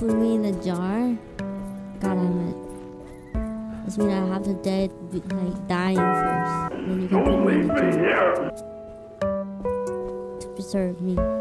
put me in a jar? God I'm it. This means I have to die, like, dying first. Then you can put me in a jar. To preserve me.